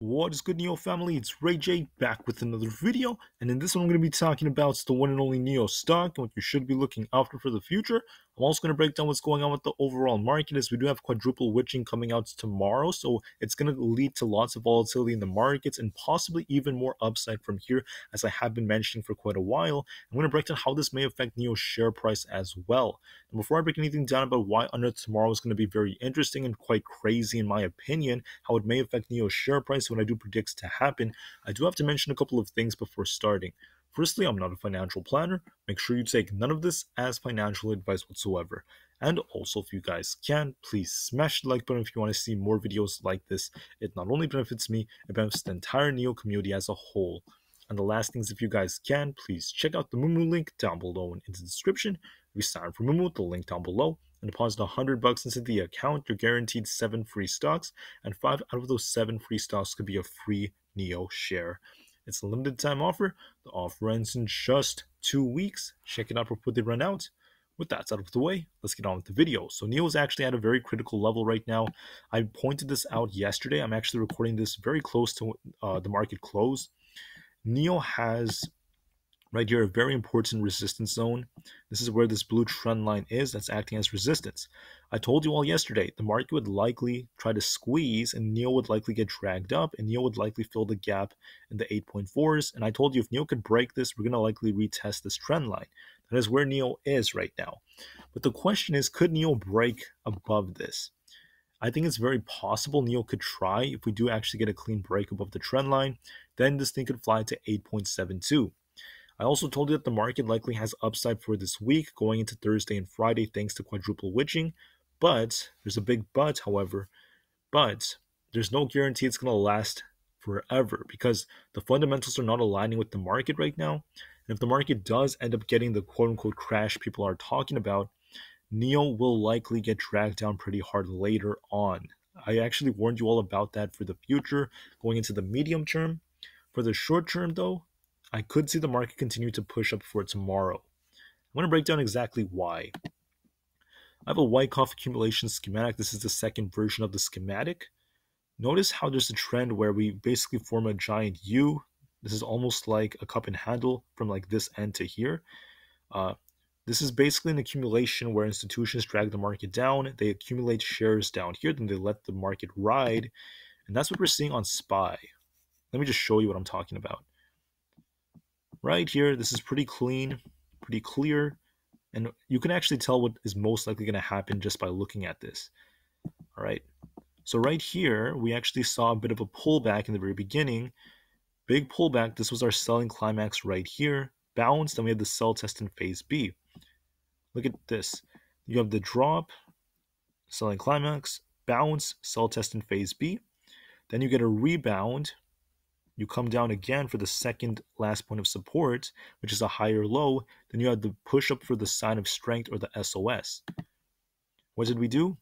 What is good Nio family? It's Rey-Jay back with another video and in this one I'm going to be talking about the one and only Nio stock and what you should be looking after for the future. I'm also going to break down what's going on with the overall market as we do have quadruple witching coming out tomorrow so it's going to lead to lots of volatility in the markets and possibly even more upside from here as I have been mentioning for quite a while. I'm going to break down how this may affect Nio's share price as well. And before I break anything down about why under tomorrow is going to be very interesting and quite crazy in my opinion, how it may affect Nio's share price when I do predict to happen, I do have to mention a couple of things before starting. Firstly, I'm not a financial planner. Make sure you take none of this as financial advice whatsoever. And also, if you guys can, please smash the like button if you want to see more videos like this. It not only benefits me, it benefits the entire Nio community as a whole. And the last things, if you guys can, please check out the Moomoo link down below in the description. If you sign up for Moomoo, the link down below and deposit 100 bucks into the account, you're guaranteed 7 free stocks, and 5 out of those 7 free stocks could be a free NIO share. It's a limited time offer. The offer ends in just 2 weeks. Check it out before they run out. With that out of the way, let's get on with the video. So NIO is actually at a very critical level right now. I pointed this out yesterday. I'm actually recording this very close to uh, the market close. NIO has right here a very important resistance zone. This is where this blue trend line is that's acting as resistance. I told you all yesterday the market would likely try to squeeze and NIO would likely get dragged up and NIO would likely fill the gap in the 8.4s. And I told you if NIO could break this, we're going to likely retest this trend line. That is where NIO is right now. But the question is, could NIO break above this? I think it's very possible NIO could try if we do actually get a clean break above the trend line. Then this thing could fly to 8.72. I also told you that the market likely has upside for this week going into Thursday and Friday thanks to quadruple witching. But there's a big but, however. But there's no guarantee it's going to last forever because the fundamentals are not aligning with the market right now. And if the market does end up getting the quote unquote crash people are talking about, NIO will likely get dragged down pretty hard later on. I actually warned you all about that for the future going into the medium term. For the short term, though, I could see the market continue to push up for tomorrow. I'm going to break down exactly why. I have a Wyckoff accumulation schematic. This is the second version of the schematic. Notice how there's a trend where we basically form a giant U. This is almost like a cup and handle from like this end to here. Uh, this is basically an accumulation where institutions drag the market down. They accumulate shares down here, then they let the market ride. And that's what we're seeing on SPY. Let me just show you what I'm talking about right here, this is pretty clean, pretty clear, and you can actually tell what is most likely going to happen just by looking at this. All right. So right here, we actually saw a bit of a pullback in the very beginning. Big pullback. This was our selling climax right here. Bounce. Then we had the sell test in phase B. Look at this. You have the drop, selling climax, bounce, sell test in phase B. Then you get a rebound you come down again for the second last point of support, which is a higher low, then you have the push up for the sign of strength or the SOS. What did we do?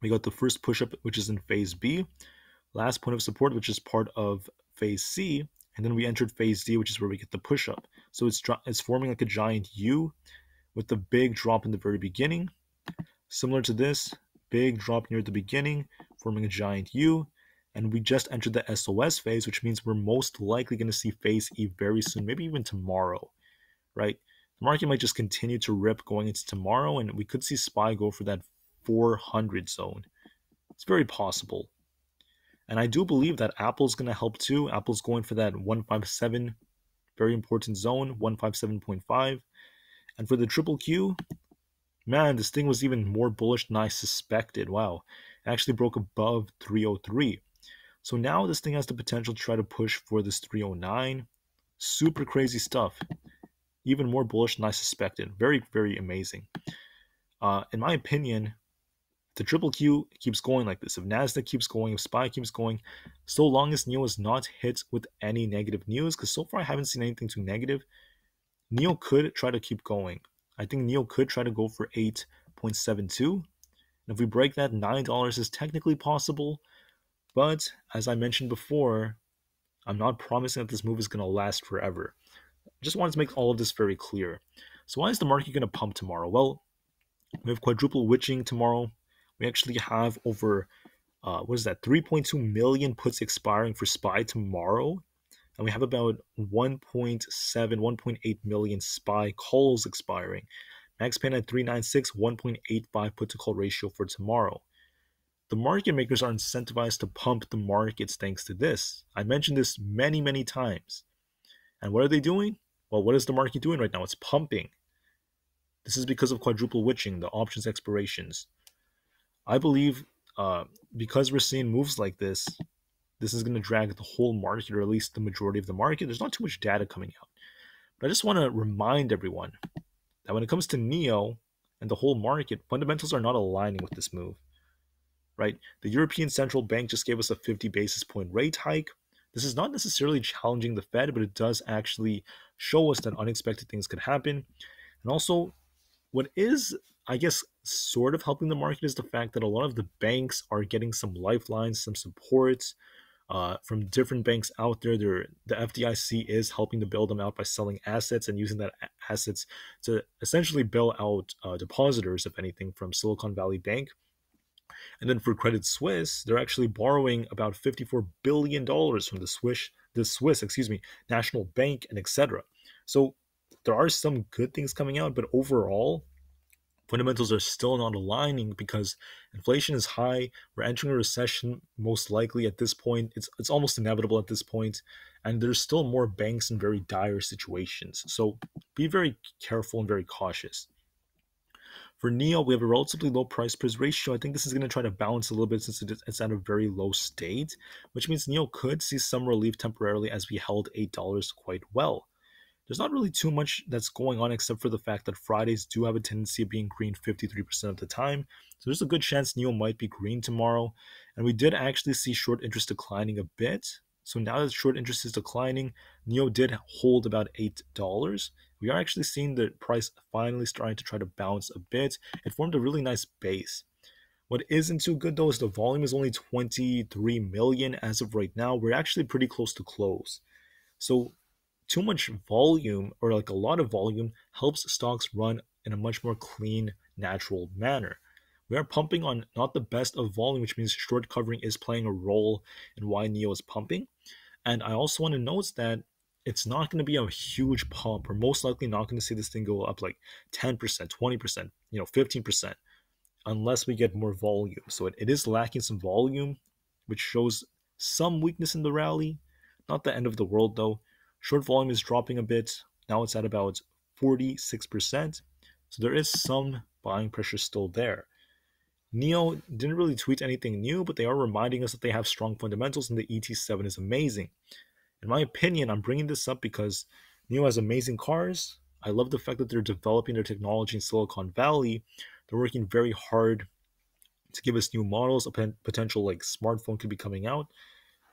We got the first push up, which is in phase B, last point of support, which is part of phase C, and then we entered phase D, which is where we get the push up. So it's, it's forming like a giant U with the big drop in the very beginning. Similar to this, big drop near the beginning, forming a giant U, and we just entered the SOS phase, which means we're most likely going to see phase E very soon, maybe even tomorrow, right? The market might just continue to rip going into tomorrow, and we could see SPY go for that 400 zone. It's very possible. And I do believe that Apple's going to help too. Apple's going for that 157, very important zone, 157.5. And for the triple Q, man, this thing was even more bullish than I suspected. Wow. It actually broke above 303. So now this thing has the potential to try to push for this 309. Super crazy stuff. Even more bullish than I suspected. Very, very amazing. Uh, in my opinion, the triple Q keeps going like this. If Nasdaq keeps going, if SPY keeps going, so long as NIO is not hit with any negative news, because so far I haven't seen anything too negative, NIO could try to keep going. I think NIO could try to go for 8.72. And if we break that, $9 is technically possible. But as I mentioned before, I'm not promising that this move is going to last forever. Just wanted to make all of this very clear. So why is the market going to pump tomorrow? Well, we have quadruple witching tomorrow. We actually have over uh, what is that? 3.2 million puts expiring for SPY tomorrow. And we have about 1.7, 1.8 million SPY calls expiring. Max Pain at 396, 1.85 put to call ratio for tomorrow. The market makers are incentivized to pump the markets thanks to this. I mentioned this many, many times. And what are they doing? Well, what is the market doing right now? It's pumping. This is because of quadruple witching, the options expirations. I believe uh, because we're seeing moves like this, this is going to drag the whole market, or at least the majority of the market. There's not too much data coming out. But I just want to remind everyone that when it comes to NIO and the whole market, fundamentals are not aligning with this move right? The European Central Bank just gave us a 50 basis point rate hike. This is not necessarily challenging the Fed, but it does actually show us that unexpected things could happen. And also, what is, I guess, sort of helping the market is the fact that a lot of the banks are getting some lifelines, some supports uh, from different banks out there. They're, the FDIC is helping to bail them out by selling assets and using that assets to essentially bail out uh, depositors, if anything, from Silicon Valley Bank. And then for Credit Suisse, they're actually borrowing about $54 billion from the Swiss, the Swiss, excuse me, National Bank and etc. So there are some good things coming out, but overall, fundamentals are still not aligning because inflation is high. We're entering a recession most likely at this point. It's it's almost inevitable at this point, and there's still more banks in very dire situations. So be very careful and very cautious. For NIO, we have a relatively low price price ratio. I think this is going to try to balance a little bit since it's at a very low state, which means NIO could see some relief temporarily as we held $8 quite well. There's not really too much that's going on except for the fact that Fridays do have a tendency of being green 53% of the time. So there's a good chance NIO might be green tomorrow. And we did actually see short interest declining a bit. So now that short interest is declining, NIO did hold about $8 we are actually seeing the price finally starting to try to bounce a bit. It formed a really nice base. What isn't too good though is the volume is only 23 million as of right now. We're actually pretty close to close. So too much volume or like a lot of volume helps stocks run in a much more clean, natural manner. We are pumping on not the best of volume, which means short covering is playing a role in why NIO is pumping. And I also want to note that it's not going to be a huge pump. We're most likely not going to see this thing go up like 10%, 20%, you know, 15%, unless we get more volume. So it, it is lacking some volume, which shows some weakness in the rally. Not the end of the world though. Short volume is dropping a bit. Now it's at about 46%. So there is some buying pressure still there. Nio didn't really tweet anything new, but they are reminding us that they have strong fundamentals and the ET7 is amazing. In my opinion, I'm bringing this up because NIO has amazing cars. I love the fact that they're developing their technology in Silicon Valley. They're working very hard to give us new models. A potential like smartphone could be coming out.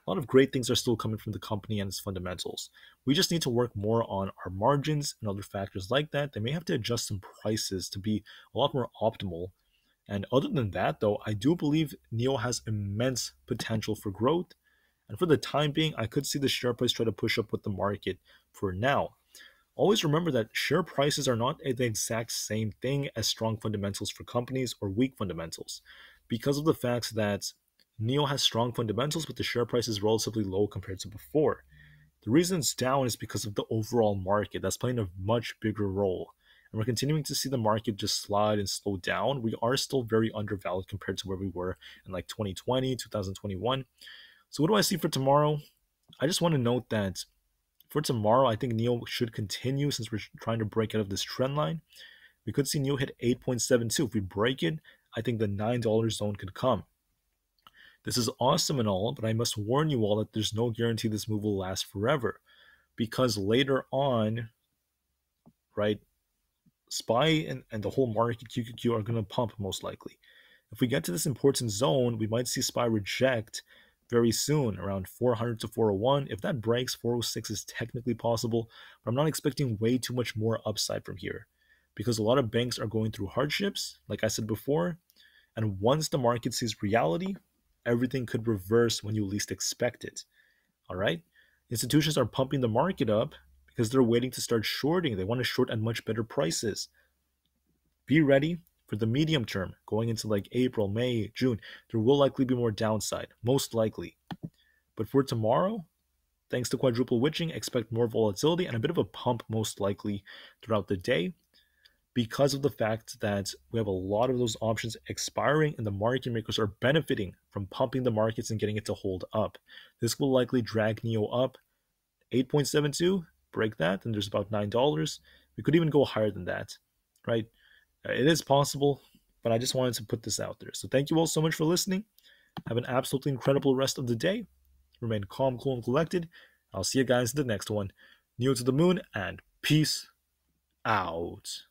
A lot of great things are still coming from the company and its fundamentals. We just need to work more on our margins and other factors like that. They may have to adjust some prices to be a lot more optimal. And other than that, though, I do believe NIO has immense potential for growth and for the time being, I could see the share price try to push up with the market for now. Always remember that share prices are not the exact same thing as strong fundamentals for companies or weak fundamentals, because of the fact that NIO has strong fundamentals, but the share price is relatively low compared to before. The reason it's down is because of the overall market that's playing a much bigger role. And we're continuing to see the market just slide and slow down. We are still very undervalued compared to where we were in like 2020, 2021. So what do I see for tomorrow? I just want to note that for tomorrow, I think NIO should continue since we're trying to break out of this trend line. We could see NIO hit 8.72. If we break it, I think the $9 zone could come. This is awesome and all, but I must warn you all that there's no guarantee this move will last forever. Because later on, right, SPY and, and the whole market QQQ are going to pump most likely. If we get to this important zone, we might see SPY reject very soon, around 400 to 401. If that breaks, 406 is technically possible, but I'm not expecting way too much more upside from here because a lot of banks are going through hardships, like I said before. And once the market sees reality, everything could reverse when you least expect it. All right? Institutions are pumping the market up because they're waiting to start shorting. They want to short at much better prices. Be ready for the medium term, going into like April, May, June, there will likely be more downside, most likely. But for tomorrow, thanks to quadruple witching, expect more volatility and a bit of a pump, most likely, throughout the day because of the fact that we have a lot of those options expiring and the market makers are benefiting from pumping the markets and getting it to hold up. This will likely drag NIO up 8.72, break that, and there's about $9. We could even go higher than that, right? Uh, it is possible, but I just wanted to put this out there. So thank you all so much for listening. Have an absolutely incredible rest of the day. Remain calm, cool, and collected. I'll see you guys in the next one. NIO to the moon and peace out.